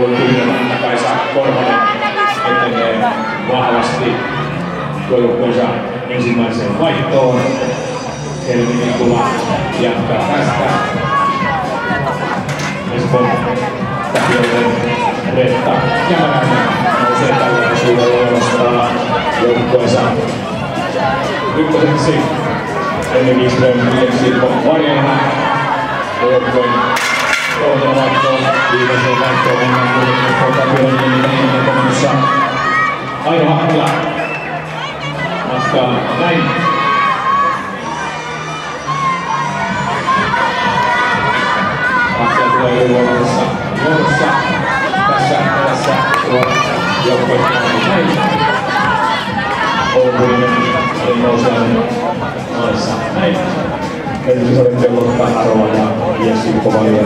Kymmenen Kaisa Korhonen etenee vahvasti joukkueensa ensimmäiseen vaihtoon. Helmi Nikula jatkaa tästä. Espoon Tapioiden Retta Jämäräinen nousee tällä osuudella nostaa joukkueensa ykköseksi. Emmi Wikström, Ville Sirpo Varjelma joukkueen vaihtoon Espoon Tapioiden nimittäin komennossa Aino Hakkila matkaa näin. Hakkila tulee ylivoimaisessa johdossa. Tässä erässä tuo joukkue näin. Oulun eli nousijainen maalissa näin. Se oli Pello Kaharoa ja Jesse Kovalia.